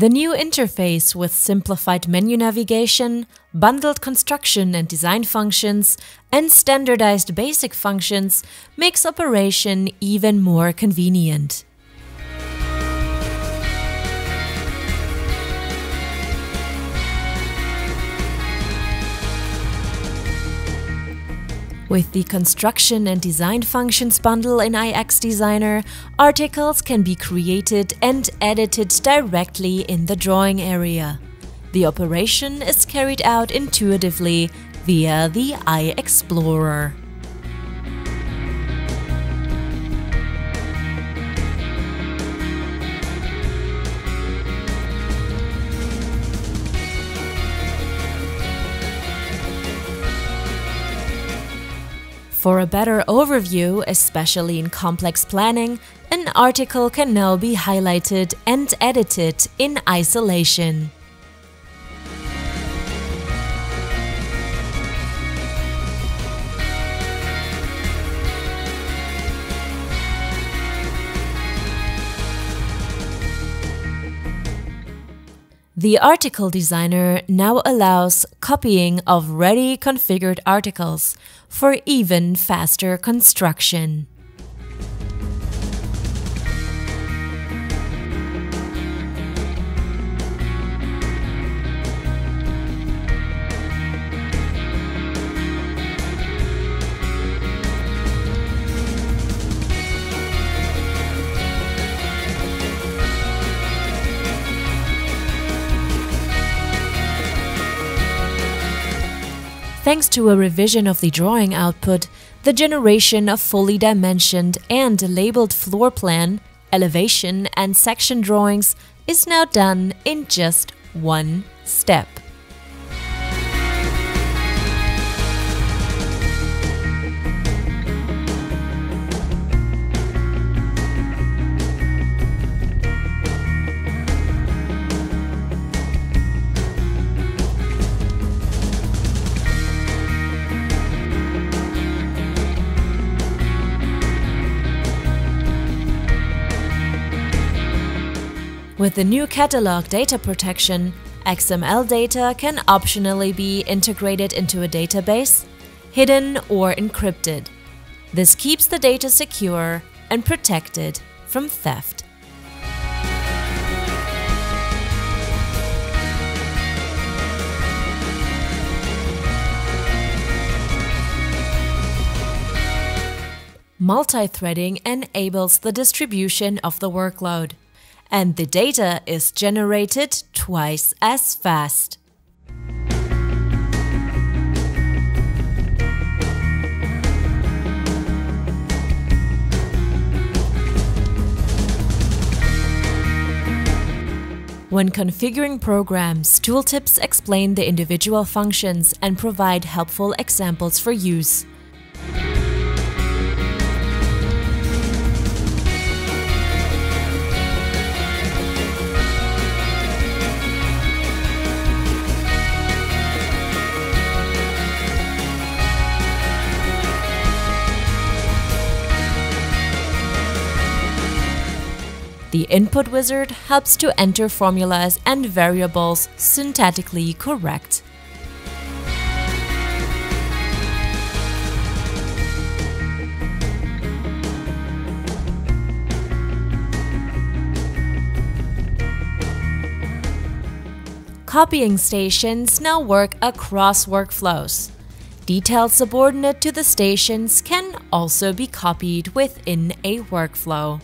The new interface with simplified menu navigation, bundled construction and design functions, and standardized basic functions makes operation even more convenient. With the Construction and Design Functions bundle in iX Designer, articles can be created and edited directly in the drawing area. The operation is carried out intuitively via the iExplorer. For a better overview, especially in complex planning, an article can now be highlighted and edited in isolation. The article designer now allows copying of ready configured articles for even faster construction. Thanks to a revision of the drawing output, the generation of fully dimensioned and labeled floor plan, elevation, and section drawings is now done in just one step. With the new catalog data protection, XML data can optionally be integrated into a database, hidden or encrypted. This keeps the data secure and protected from theft. Multi-threading enables the distribution of the workload and the data is generated twice as fast. When configuring programs, tooltips explain the individual functions and provide helpful examples for use. The input wizard helps to enter formulas and variables syntactically correct. Copying stations now work across workflows. Details subordinate to the stations can also be copied within a workflow.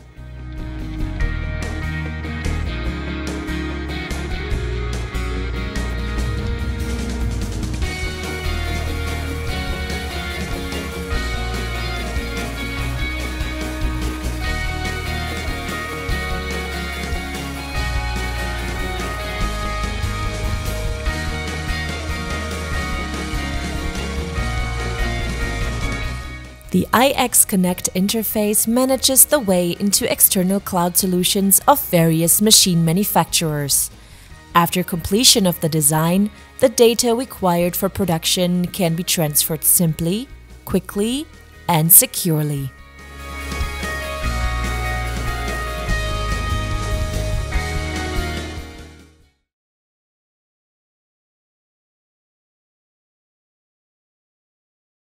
The iX Connect interface manages the way into external cloud solutions of various machine manufacturers. After completion of the design, the data required for production can be transferred simply, quickly, and securely.